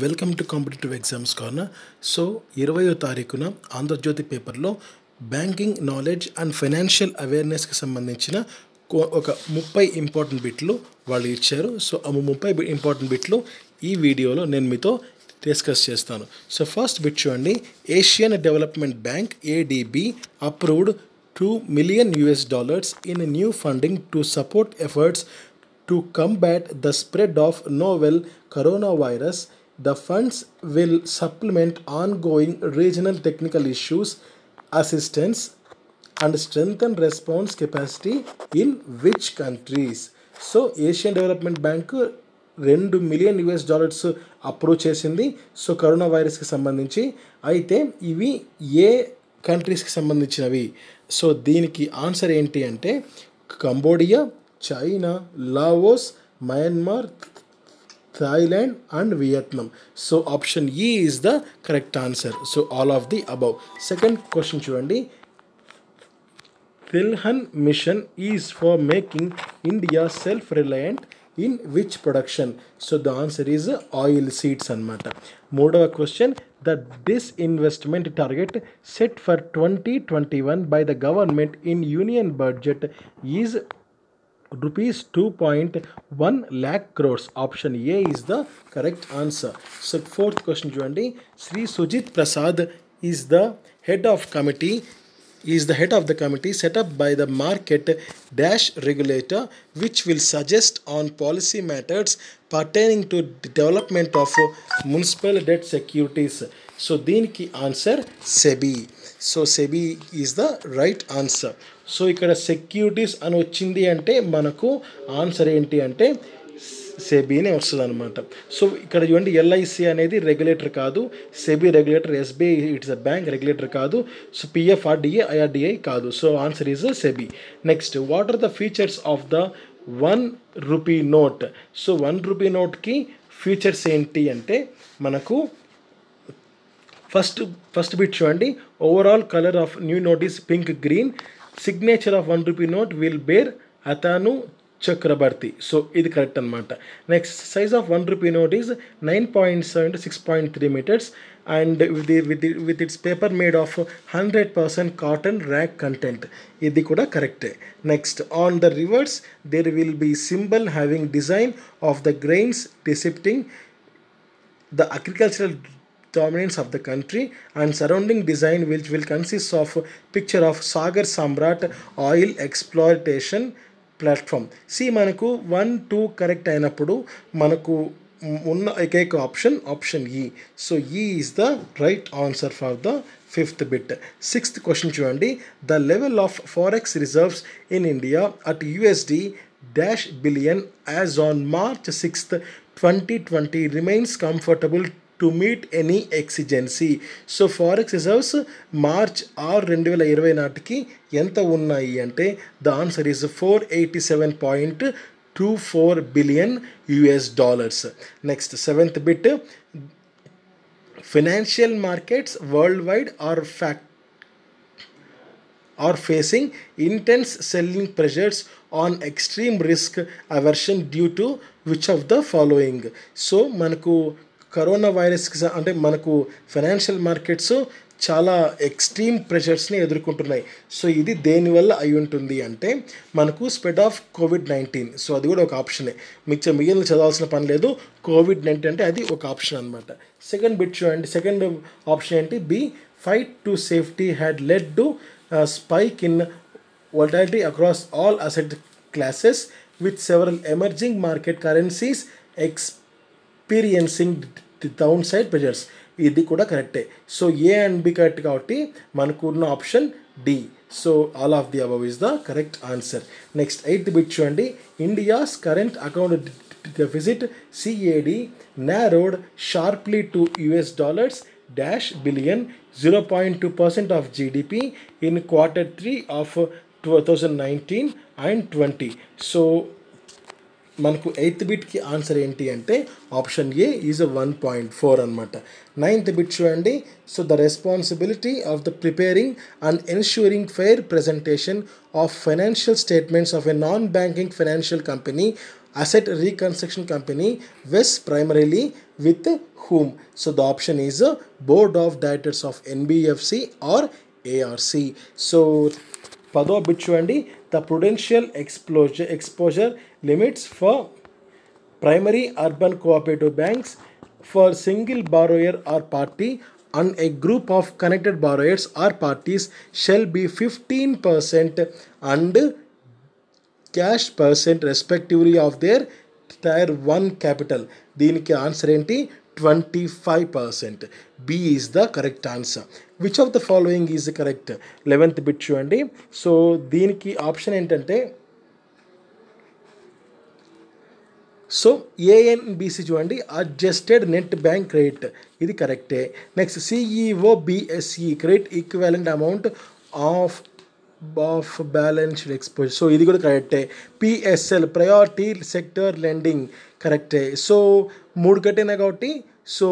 Welcome to competitive exams corner so ఇరవయో తారీఖున ఆంధ్రజ్యోతి పేపర్లో బ్యాంకింగ్ నాలెడ్జ్ అండ్ ఫైనాన్షియల్ అవేర్నెస్కి సంబంధించిన కో- ఒక ముప్పై ఇంపార్టెంట్ బిట్లు వాళ్ళు ఇచ్చారు. సో ఆ ముప్పై ఇంపార్టెంట్ బిట్లు ఈ వీడియోలో నేను మీతో డిస్కస్ చేస్తాను. సో ఫస్ట్ బిట్ చూడండి. Asian Development Bank ADB approved two million US dollars in new funding to support efforts to combat the spread of novel corona virus the funds will supplement ongoing regional technical issues, assistance, and strengthen response capacity in which countries. So Asian Development Bank రెండు million US dollars approve చేసింది so corona వైరస్కి సంబంధించి అయితే ఇవి ఏ కంట్రీస్కి సంబంధించినవి so దీనికి answer ఏంటి అంటే Cambodia China Laos Myanmar Thailand and Vietnam so option E is the correct answer so all of the above second question చూడండి. Tilhan mission is for making India self reliant in which production so the answer is oil seeds అనమాట మూడవ question the disinvestment target set for twenty twenty one by the government in union budget is rupees 2.1 lakh crores. Option a is the correct answer. So fourth question chudandi sri sujit prasad is the head of committee is the head of the committee set up by the market dash regulator which will suggest on policy matters pertaining to development of municipal debt securities. So deeniki answer sebi. So SEBI is the right answer. So ఇక్కడ securities అని వచ్చింది అంటే మనకు answer ఏంటి అంటే సెబీనే వస్తుంది అనమాట so ఇక్కడ చూడండి ఎల్ఐసి అనేది రెగ్యులేటర్ కాదు SEBI regulator SBI it's a bank regulator కాదు సో పిఎఫ్ఆర్డిఏ ఐఆర్డిఐ కాదు. So answer is SEBI. Next what are the features of the one rupee note so one rupee నోట్కి features ఏంటి అంటే మనకు first first bit చూడండి. Overall colour of new notice pink green signature of one rupee note will bear Atanu Chakraborty so ఇది correct అనమాట next size of one rupee note is nine point seven two six point three metres and with with with it's paper made of hundred percent cotton rag content ఇది కూడా కరెక్టే next on the reverse there will be symbol having design of the grains depicting the agricultural dominance of the country and surrounding design which will consist of picture of Sagar Samrat oil exploitation platform C మనకు one two correct అయినప్పుడు మనకు ఉన్న ఏకైక option option E so E is the right answer for the fifth bit sixth question చూడండి. The level of forex reserves in India at USD dash billion as on March sixth twenty twenty remains comfortable to meet any exigency so forex reserves March ఆరు రెండు వేల ఇరవై నాటికి ఎంత ఉన్నాయి అంటే the answer is four eighty seven point two four billion US dollars next seventh bit financial markets worldwide are fact are facing intense selling pressures on extreme risk aversion due to which of the following? So మనకు corona వైరస్కి అంటే మనకు financial markets చాలా extreme ప్రెషర్స్ని ఎదుర్కొంటున్నాయి. So ఇది దేనివల్ల అయి ఉంటుంది అంటే మనకు spread of covid nineteen so అది కూడా ఒక ఆప్షనే మిగతా మిగిలిన చదవాల్సిన పని లేదు. కోవిడ్ నైన్టీన్ అంటే అది ఒక ఆప్షన్ అనమాట సెకండ్ బిట్ చూడండి సెకండ్ ఆప్షన్ ఏంటి? B fight to safety had led to spike in spike across all asset classes with several emerging market currencies ex experiencing the downside pressures ఇది కూడా కరెక్టే. So A and B correct కాబట్టి మనకు ఉన్న option D so all of the above is the correct answer next eighth bit చూడండి India's current account deficit CAD narrowed sharply to US dollars dash billion zero point two percent of GDP in quarter three of two thousand nineteen and twenty so మనకు eighth బిట్కి answer ఏంటి అంటే option A is one point four అనమాట ninth bit చూడండి. So the responsibility of the preparing and ensuring fair presentation of financial statements of a non banking financial company asset reconstruction company వెస్ primarily with whom so the option is board of directors of NBFC or ARC so పదో bit చూడండి. the prudential exposure exposure limits for primary urban cooperative banks for single borrower or party and a group of connected borrowers or parties shall be 15% and cash percent respectively of their tier one capital దీనికి answer ఏంటి Twenty five percent B is the correct answer which of the following is correct eleventh bit చూడండి. So దీనికి option ఏంటంటే so ANBC చూడండి. Adjusted net bank credit ఇది కరెక్టే next CEO BSE credit equivalent amount of off balanced expose so ఇది కూడా కరెక్టే PSL priority sector lending కరెక్టే సో మూడు కట్టినా కాబట్టి సో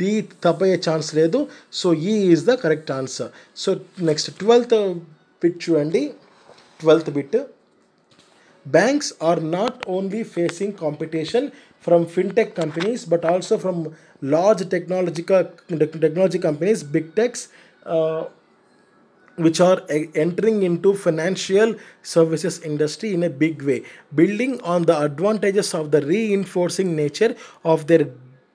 డి తప్పయ్యే ఛాన్స్ లేదు సో ఈ is the correct answer so next twelfth bit చూడండి twelfth bit banks are not only facing competition from fintech companies but also from large technological technology companies big techs uh, which are e- entering into financial services industry in a big way building on the advantages of the reinforcing nature of their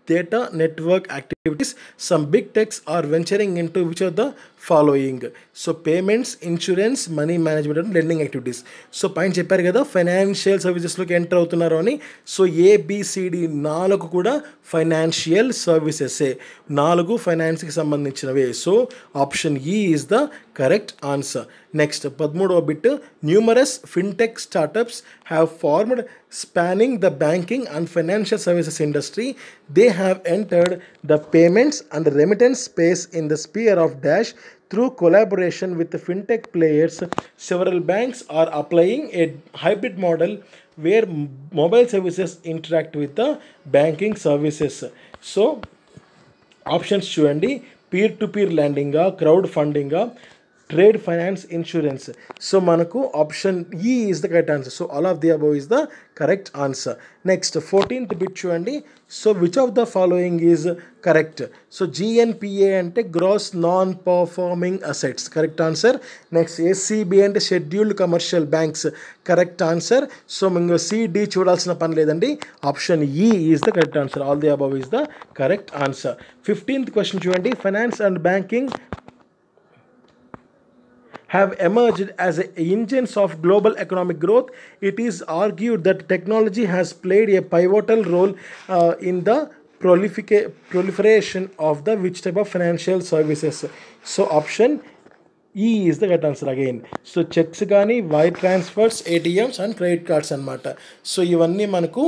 data network activities some big techs are venturing into which of the following so payments insurance money management and lending activities so పైన చెప్పారు కదా financial సర్వీసెస్లోకి enter అవుతున్నారు అని so A B C D నాలుగు కూడా financial సర్వీసెసే నాలుగు ఫైనాన్స్కి సంబంధించినవే so option E is the correct answer next పదమూడవ bit numerous fintech startups have formed spanning the banking and financial services industry they have entered the payments and remittance space in the sphere of dash through collaboration with fintech players several banks are applying a hybrid model where mobile services interact with banking services so options చూడండి peer to peer ల్యాండింగా crowd ఫండింగా trade finance insurance. So మనకు option E is the correct answer so all of the above is the correct answer next fourteenth bit చూడండి. So which of the following is correct so GNPA అంటే gross non performing assets correct answer next SCB అంటే scheduled commercial banks correct answer so మీకు CD చూడాల్సిన పని లేదండి. Option E is the correct answer all the above is the correct answer fifteenth question చూడండి. Finance and banking have emerged as engines of global economic growth, it is argued that technology has played a pivotal role uh, in the prolifica- proliferation of the which type of financial services. So option E is the correct answer again so cheques కానీ wire transfers ATMs and credit cards అనమాట so ఇవన్నీ మనకు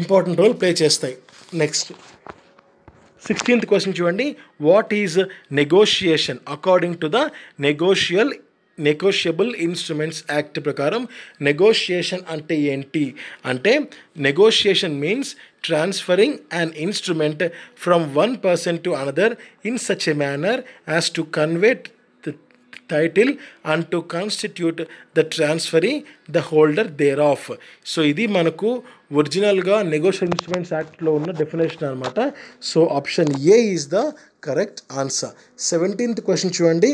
important role play చేస్తాయి next sixteenth question చూడండి. What is negotiation according to the negotiable negotiable instruments act ప్రకారం negotiation అంటే ఏంటి? అంటే negotiation means transferring an instrument from one person to another in such a manner as to convey title and to constitute the transferee the holder thereof so ఇది మనకు ఒరిజినల్గా negotiable instruments యాక్ట్లో ఉన్న definition అనమాట so option A is the correct answer seventeenth question చూడండి.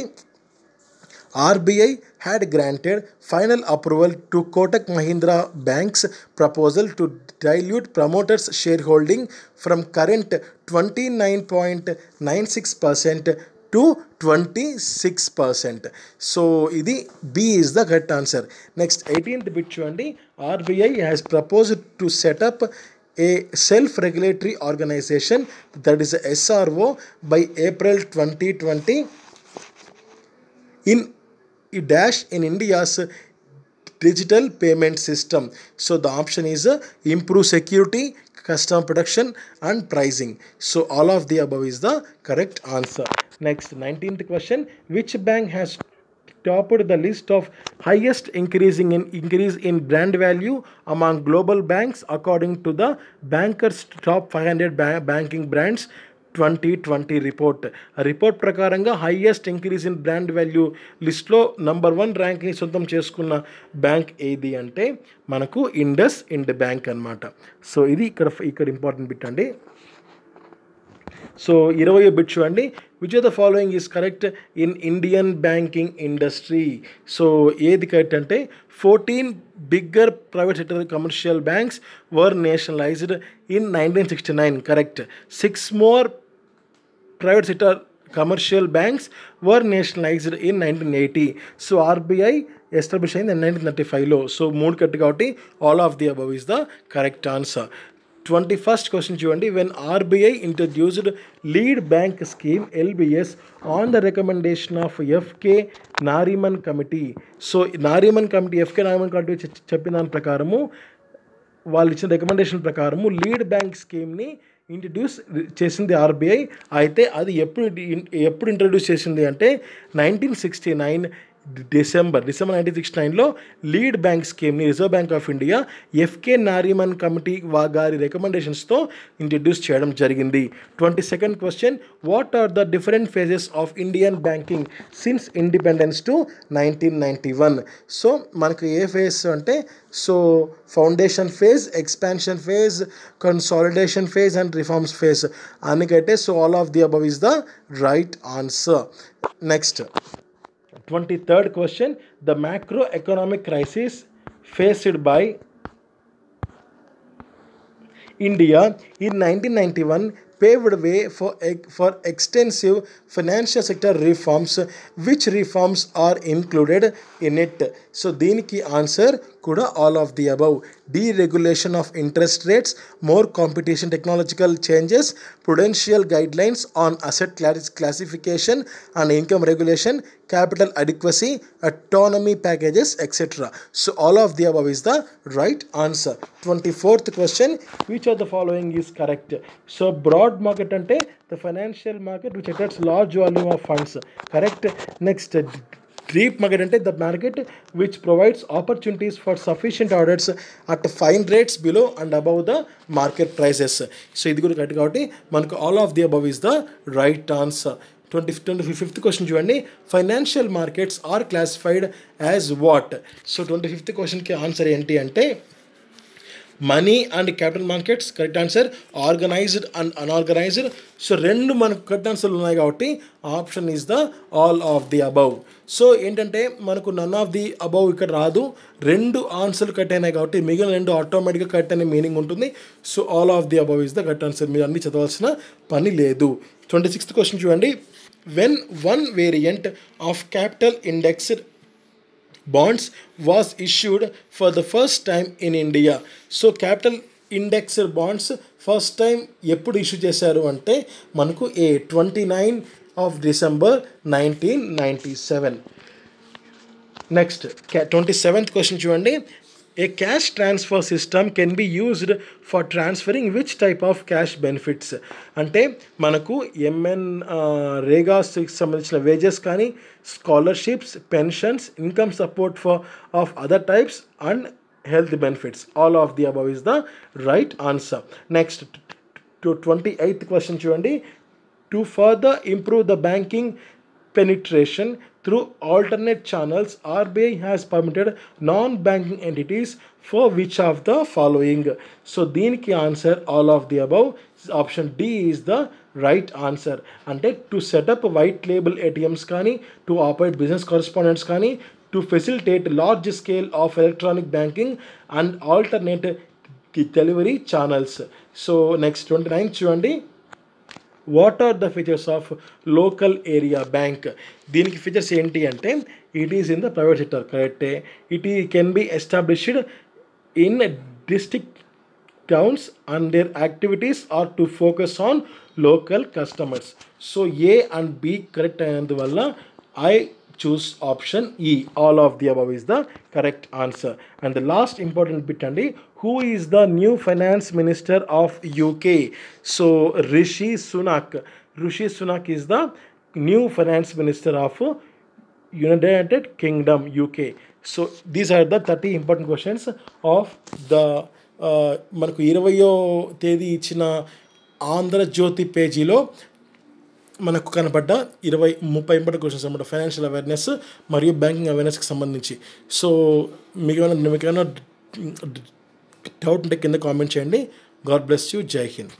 RBI had granted final approval to Kotak Mahindra Bank's proposal to dilute promoters' shareholding from current 29.96% to 26%. So, ఇది B is the correct answer. Next, 18th bit చూడండి RBI has proposed to set up a self-regulatory organization that is a SRO by April 2020 in a dash in India's digital payment system. So the option is uh, improve security, customer protection, and pricing. So all of the above is the correct answer. Next nineteenth question which bank has topped the list of highest increasing in increase in brand value among global banks according to the banker's top five hundred బ్యా banking brands twenty twenty report report ప్రకారంగా highest increase in brand value లిస్ట్లో number one ర్యాంక్ని సొంతం చేసుకున్న bank ఏది అంటే మనకు IndusInd bank అనమాట సో ఇది ఇక్కడ ఇక్కడ ఇంపార్టెంట్ పెట్టండి సో ఇరవై బిట్ చూడండి. Which are the following is correct in Indian banking industry so ఏది కరెక్ట్ అంటే fourteen bigger private sector commercial banks were nationalized in nineteen sixty nine correct six more private sector commercial banks were nationalized in nineteen eighty so RBI establish అయింది nineteen thirty ఫైవ్లో so మూడు కట్టు కాబట్టి all of the above is the correct answer twenty first question చూడండి. When RBI introduced lead bank scheme LBS on the recommendation of FK Nariman committee so Nariman committee FK Nariman committee చెప్పిన దాని ప్రకారము వాళ్ళు ఇచ్చిన recommendation ప్రకారము lead bank స్కీమ్ని introduce చేసింది RBI అయితే అది ఎప్పుడు ఎప్పుడు ఇంట్రడ్యూస్ చేసింది అంటే nineteen sixty nine December December nineteen sixty నైన్లో లీడ్ బ్యాంక్ స్కీమ్ని Reserve Bank of India FK Nariman committee వా గారి రికమెండేషన్స్తో ఇంట్రడ్యూస్ చేయడం జరిగింది. Twenty second question what are the different phases of Indian banking since independence to nineteen ninety one so మనకు ఏ phase అంటే so foundation phase expansion phase consolidation phase and reforms phase అందుకైతే so all of the above is the right answer next Twenty third question the macro economic crisis faced by India in 1991 paved way for, ex- for extensive financial sector reforms. Which reforms are included in it? So, దీనికి answer కూడా all of the above deregulation of interest rates more competition technological changes prudential guidelines on asset Claris classification and income regulation capital adequacy autonomy packages etcetera so all of the above is the right answer twenty fourth question which are the following is correct so broad market అంటే the financial market which caters large volume of funds correct next deep market అంటే the market which provides opportunities for sufficient orders at fine rates below and above the market prices so ఇది కూడా correct కాబట్టి మనకు all of the above is the right answer twenty twenty fifth question చూడండి. Financial markets are classified as what so twenty fifth క్వశ్చన్కి answer ఏంటి అంటే money and capital markets correct answer organised and unorganised so రెండు మనకు correct ఆన్సర్లు ఉన్నాయి కాబట్టి option is the all of the above so ఏంటంటే మనకు నన్ ఆఫ్ ది అబౌవ్ ఇక్కడ రాదు. రెండు ఆన్సర్లు కట్ అయినాయి కాబట్టి మిగిలిన రెండు ఆటోమేటిక్గా కట్ అనే మీనింగ్ ఉంటుంది. So all of the above is the correct answer మీరు అన్ని చదవాల్సిన పని లేదు. ట్వంటీ సిక్స్త్ క్వశ్చన్ చూడండి. When one variant of capital indexed bonds was issued for the first time in India so capital index bonds first time ఎప్పుడు issue చేశారు అంటే మనకు A twenty nine of December nineteen ninety seven next twenty seventh question చూడండి. A cash transfer system can be used for transferring which type of cash benefits అంటే మనకు ఎంఎన్ రేగాస్కి సంబంధించిన వేజెస్ కానీ scholarships pensions income support for of other types and health benefits all of the above is the right answer next to twenty eighth question చూడండి. To further improve the banking penetration through alternate channels, RBI has permitted non-banking entities for which of the following? So, దీనికి answer all of the above. Option D is the right answer. అంటే to set up white label ATMs కానీ to operate business correspondents కానీ to facilitate large scale of electronic banking and alternate delivery channels so next twenty nine చూడండి what are the features of local area bank దీనికి features ఏంటి అంటే it is in the private sector కరెక్టే it ఈ can be established in district towns and their activities are to focus on local customers so A and B correct అయినందువల్ల I choose option E. All of the above is the correct answer. And the last important bit అండి who is the new finance minister of UK? So Rishi Sunak. Rishi Sunak is the new finance minister of United Kingdom, UK. So these are the 30 important questions of the uh, మనకు ఇరవయో తేదీ ఇచ్చిన ఆంధ్రజ్యోతి పేజీలో మనకు కనపడ్డ ఇరవై ముప్పై important questions అనమాట ఫైనాన్షియల్ అవేర్నెస్ మరియు బ్యాంకింగ్ అవేర్నెస్కి సంబంధించి. సో మీకు ఏమైనా మీకు ఏమైనా డౌట్ ఉంటే కింద కామెంట్ చేయండి. గాడ్ బ్లెస్ యూ జై హింద్